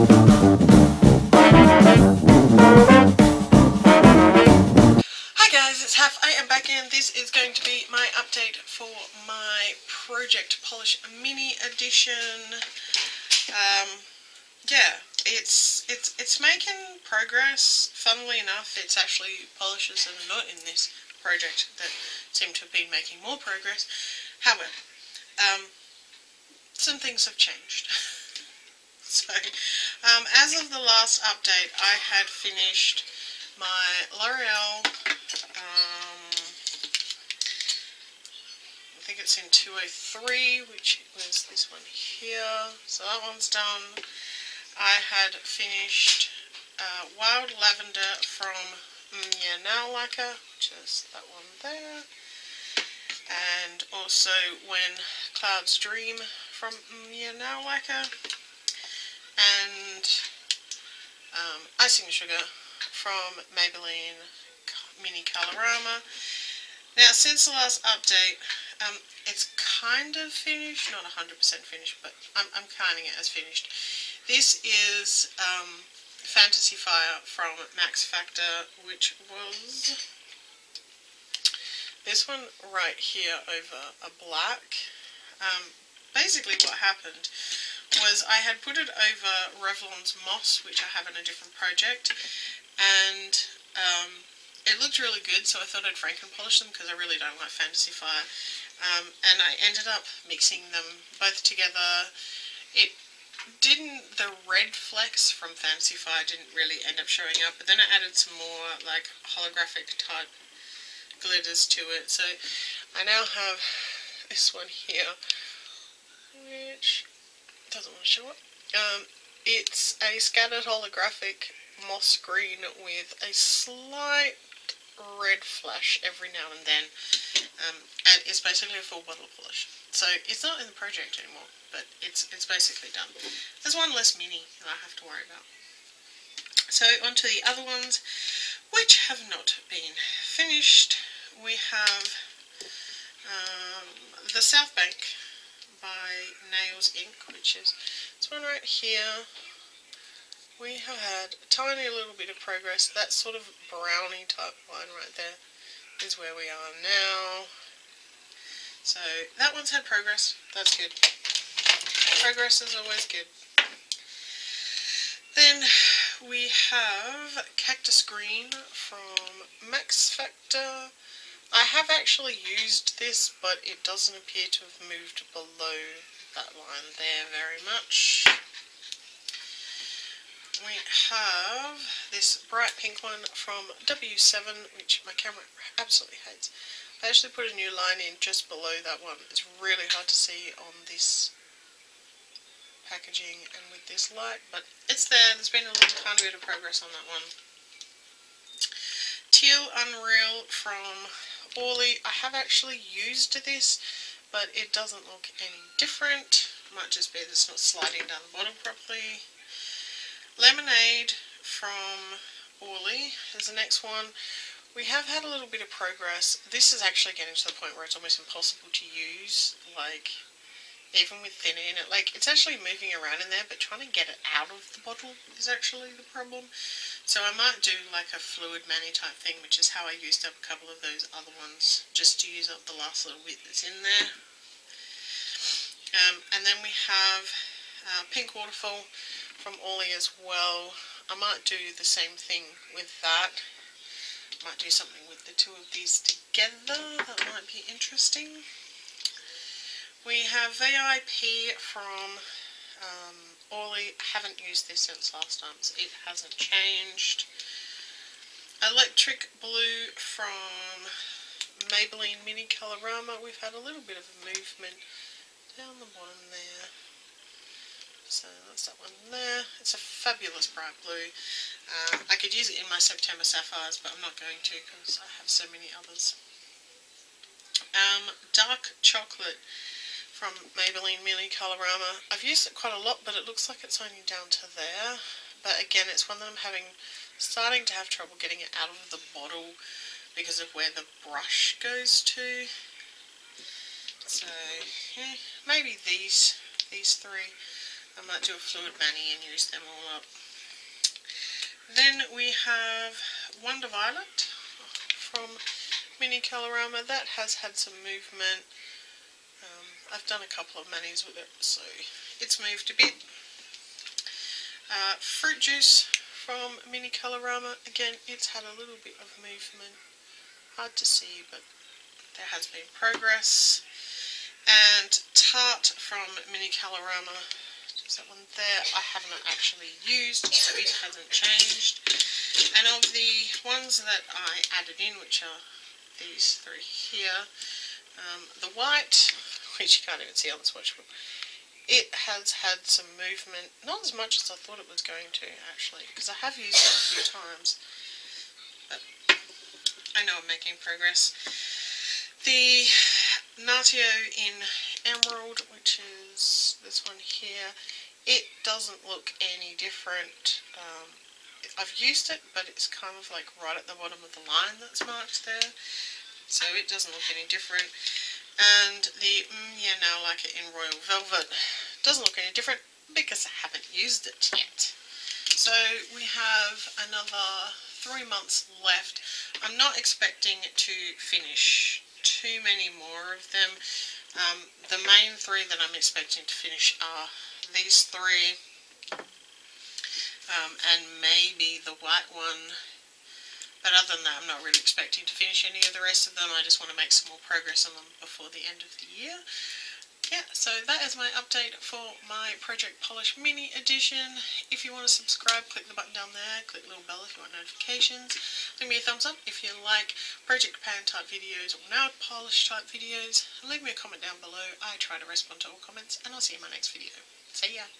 Hi guys, it's Half. I am back in. This is going to be my update for my Project Polish Mini Edition. Um, yeah, it's it's it's making progress. Funnily enough, it's actually polishers that are not in this project that seem to have been making more progress. However, um, some things have changed. so, um, as of the last update, I had finished my L'Oreal, um, I think it's in 203, which was this one here, so that one's done. I had finished uh, Wild Lavender from Mia Nail Lacquer, which is that one there, and also When Clouds Dream from Mia Nail Lacquer, and um, Icing Sugar from Maybelline Mini Colorama. Now, since the last update, um, it's kind of finished, not 100% finished, but I'm, I'm counting it as finished. This is um, Fantasy Fire from Max Factor, which was this one right here over a black. Um, basically what happened was I had put it over Revlon's Moss, which I have in a different project, and um, it looked really good, so I thought I'd Franken polish them because I really don't like Fantasy Fire. Um, and I ended up mixing them both together. It didn't, the red flecks from Fantasy Fire didn't really end up showing up, but then I added some more like holographic type glitters to it. So I now have this one here, which doesn't want to show up. Um, it's a scattered holographic moss green with a slight red flash every now and then. Um, and it's basically a full bottle polish. So it's not in the project anymore, but it's it's basically done. There's one less mini that I have to worry about. So on to the other ones, which have not been finished. We have um, the South Bank Nails Inc., which is this one right here we have had a tiny little bit of progress. That sort of brownie type line right there is where we are now. So that one's had progress. That's good. Progress is always good. Then we have Cactus Green from Max Factor. I have actually used this, but it doesn't appear to have moved below that line there very much we have this bright pink one from W7, which my camera absolutely hates. I actually put a new line in just below that one. It's really hard to see on this packaging and with this light, but it's there. There's been a little tiny bit of progress on that one. Teal Unreal from Orly. I have actually used this, but it doesn't look any different. Might just be that it's not sliding down the bottom properly. Lemonade from Orly is the next one. We have had a little bit of progress. This is actually getting to the point where it's almost impossible to use, like, even with thinner in it. Like, it's actually moving around in there, but trying to get it out of the bottle is actually the problem. So I might do, like, a fluid mani type thing, which is how I used up a couple of those other ones, just to use up the last little bit that's in there. Um, and then we have uh, Pink Waterfall, from Orly as well. I might do the same thing with that. Might do something with the two of these together. That might be interesting. We have VIP from um, Orly. I haven't used this since last time, so it hasn't changed. Electric Blue from Maybelline Mini Colorama. We've had a little bit of a movement down the bottom there. So that's that one there. It's a fabulous bright blue. Um, I could use it in my September Sapphires, but I'm not going to because I have so many others. Um, dark Chocolate from Maybelline Mini Colorama. I've used it quite a lot, but it looks like it's only down to there. But again, it's one that I'm having, starting to have trouble getting it out of the bottle because of where the brush goes to. So, yeah, maybe these, these three. I might do a fluid mani and use them all up. Then we have Wonder Violet from Mini Colorama. That has had some movement. I've done a couple of manis with it, so it's moved a bit. Uh, fruit juice from Mini Colorama. Again, it's had a little bit of movement. Hard to see, but there has been progress. And Tarte from Mini Colorama. There's that one there. I haven't actually used, so it hasn't changed. And of the ones that I added in, which are these three here, um, the white, which you can't even see on the swatch it has had some movement, not as much as I thought it was going to actually, because I have used it a few times, but I know I'm making progress. The Natio in Emerald, which is this one here, it doesn't look any different. Um, I've used it, but it's kind of like right at the bottom of the line that's marked there, so it doesn't look any different. And the mm, Yeah Now Like It in Royal Velvet doesn't look any different because I haven't used it yet. So we have another three months left. I'm not expecting to finish too many more of them. Um, the main three that I'm expecting to finish are these three um, and maybe the white one but other than that, I'm not really expecting to finish any of the rest of them. I just want to make some more progress on them before the end of the year. Yeah, so that is my update for my Project Polish Mini Edition. If you want to subscribe, click the button down there. Click the little bell if you want notifications. Leave me a thumbs up if you like Project Pan type videos or nail polish type videos. Leave me a comment down below. I try to respond to all comments, and I'll see you in my next video. See ya!